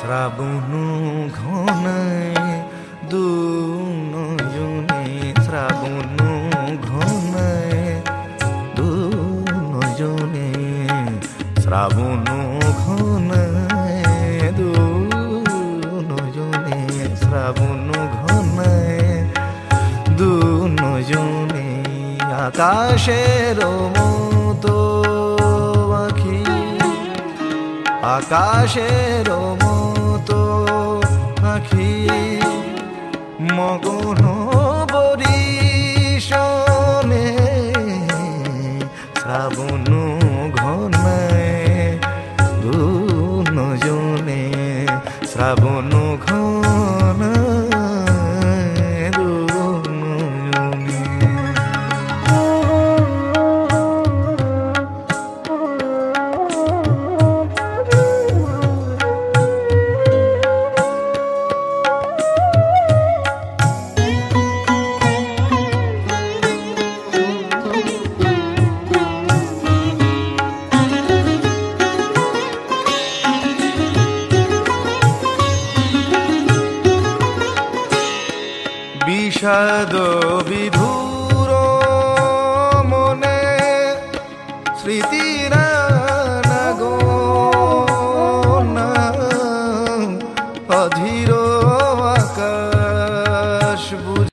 শ্রাবণ ঘনায় দু নয়নে শ্রাবণ ঘনায় দু নয়নে শ্রাবণ ঘনায় দু নয়নে শ্রাবণ ঘনায় দু নয়নে আকাশের মতো আকাশের মতো আখি মগন বরিশনে শ্রাবণ ঘন দু নজনে শ্রাবণ বিষাদ বিভুর মনে স্মৃতিরা অধীর